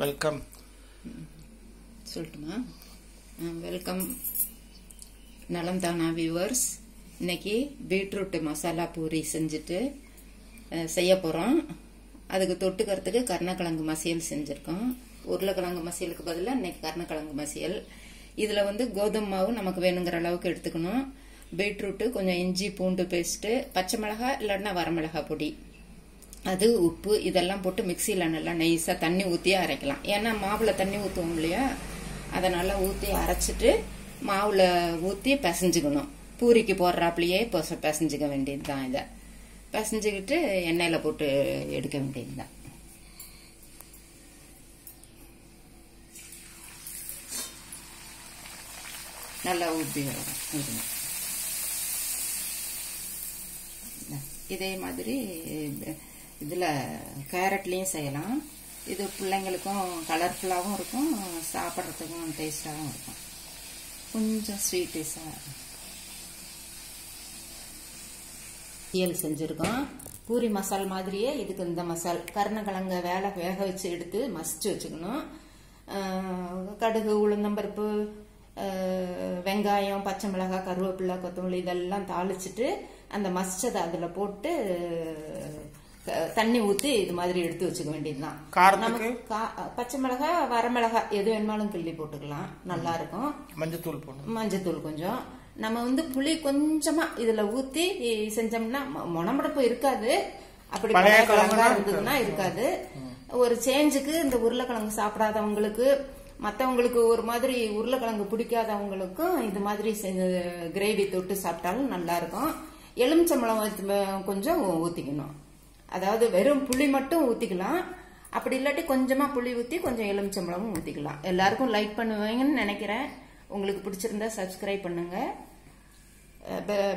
Welcome சொல்லட்டுமா? Welcome நலம் தானா வியூவர்ஸ் இன்னைக்கு பீட்ரூட் மசாலா பூரி செஞ்சுட்டு செய்ய போகிறோம் அதுக்கு தொட்டுக்கிறதுக்கு கருணக்கிழங்கு மசியல் செஞ்சுருக்கோம். உருளைக்கிழங்கு மசியலுக்கு பதிலாக இன்னைக்கு கருணக்கிழங்கு மசியல். இதில் வந்து கோதுமை மாவு நமக்கு வேணுங்கிற அளவுக்கு எடுத்துக்கணும். பீட்ரூட்டு கொஞ்சம் இஞ்சி பூண்டு பேஸ்ட்டு பச்சை மிளகா இல்லைன்னா வரமிளகாய் பொடி. அது உப்பு இதெல்லாம் போட்டு மிக்சியில் நல்லா நைஸாக தண்ணி ஊற்றி அரைக்கலாம். ஏன்னா மாவில் தண்ணி ஊற்றுவோம் இல்லையா? அதை நல்லா ஊற்றி அரைச்சிட்டு மாவில் ஊற்றி பிசைஞ்சுக்கணும். பூரிக்கு போடுறாப்புலையே இப்போ பிசைஞ்சிக்க வேண்டியது தான் இதை. பிசைஞ்சுக்கிட்டு எண்ணெயில் போட்டு எடுக்க வேண்டியது தான் நல்லா ஊற்றி வரும் இதே மாதிரி இதில் கேரட்லேயும் செய்யலாம். இது பிள்ளைங்களுக்கும் கலர்ஃபுல்லாகவும் இருக்கும் சாப்பிட்றதுக்கும் டேஸ்டாகவும் இருக்கும். கொஞ்சம் ஸ்வீட்டேஸ்டாக இயல் செஞ்சுருக்கோம். பூரி மசால் மாதிரியே இதுக்கு இந்த மசால். கருணக்கிழங்க வேலை வேக வச்சு எடுத்து மசிச்சு வச்சுக்கணும். கடுகு உளுந்தம்பருப்பு வெங்காயம் பச்சை மிளகாய் கருவேப்பிலை கொத்தமல்லி இதெல்லாம் தாளிச்சிட்டு அந்த மசிச்சதை அதில் போட்டு தண்ணி ஊற்றி இது மாதிரி எடுத்து வச்சுக்க வேண்டியதுதான். பச்சை மிளகாய் வரமிளகாய் எது வேணுமாலும் கிள்ளி போட்டுக்கலாம். நல்லா இருக்கும். மஞ்சத்தூள் போடணும். மஞ்சத்தூள் கொஞ்சம். நம்ம வந்து புளி கொஞ்சமா இதுல ஊத்தி செஞ்சோம்னா முனமுடப்பு இருக்காது. அப்படி பழைய கிழங்கா இருந்ததுன்னா இருக்காது. ஒரு சேஞ்சுக்கு இந்த உருளைக்கிழங்கு சாப்பிடாதவங்களுக்கு மத்தவங்களுக்கு ஒரு மாதிரி உருளைக்கிழங்கு பிடிக்காதவங்களுக்கும் இது மாதிரி கிரேவி தொட்டு சாப்பிட்டாலும் நல்லா இருக்கும். எலுமிச்சம்பழம் கொஞ்சம் ஊத்திக்கணும். அதாவது வெறும் புளி மட்டும் ஊத்திக்கலாம். அப்படி இல்லாட்டி கொஞ்சமா புளி ஊத்தி கொஞ்சம் எலுமிச்சம்பழமும் ஊத்திக்கலாம். எல்லாருக்கும் லைக் பண்ணுவீங்கன்னு நினைக்கிறேன். உங்களுக்கு பிடிச்சிருந்தா சப்ஸ்கிரைப் பண்ணுங்க.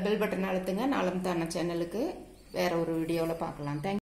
பெல் பட்டன் அழுத்துங்க. நாளம் தான சேனலுக்கு வேற ஒரு வீடியோவில் பார்க்கலாம். தேங்க்